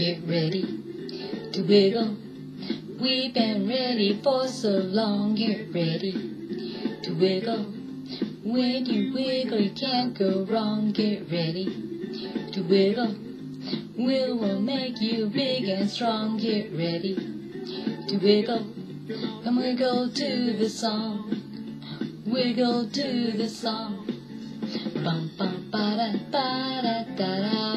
get ready to wiggle. We've been ready for so long, get ready to wiggle. When you wiggle, you can't go wrong, get ready to wiggle. We will make you big and strong, get ready to wiggle. Come wiggle to the song, wiggle to the song. Bum bum ba da ba da da da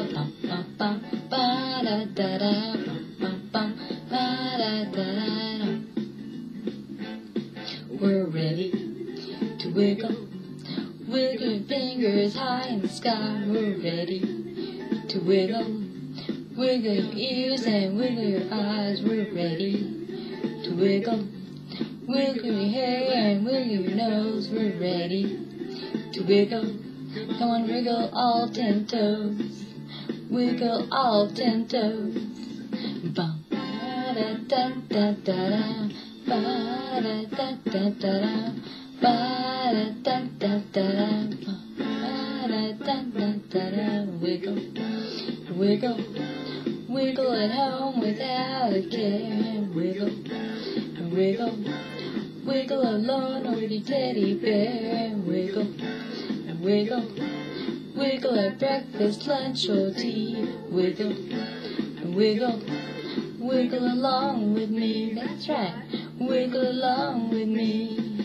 We're ready to wiggle, wiggle fingers high in the sky. We're ready to wiggle, wiggle your ears and wiggle your eyes. We're ready to wiggle, wiggle your hair and wiggle your nose. We're ready to wiggle. Come on, wiggle all ten toes. Wiggle all ten toes. Bum da da da da da. Ba da da da da da. Ba da da da da da. Ba da da da da da. Wiggle, wiggle, wiggle at home without a care. Wiggle, wiggle, wiggle alone with your teddy bear. Wiggle wiggle, wiggle at breakfast, lunch, or tea. Wiggle, wiggle, wiggle along with me. That's right, wiggle along with me.